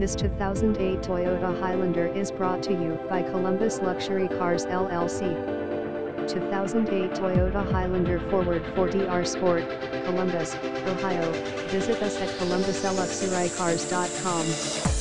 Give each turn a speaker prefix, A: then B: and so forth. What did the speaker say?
A: This 2008 Toyota Highlander is brought to you by Columbus Luxury Cars LLC. 2008 Toyota Highlander Forward 4DR Sport, Columbus, Ohio. Visit us at columbusluxurycars.com.